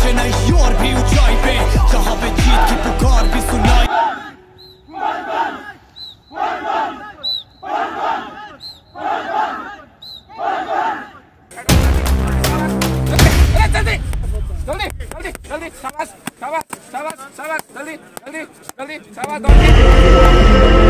पहुँचे नई और भी ऊंचाई पे जहाँ पे जीत की पुकार भी सुनाई जल्दी जल्दी जल्दी शाबाश शाबाश शाबाश शाबाश जल्दी जल्दी जल्दी शाबाश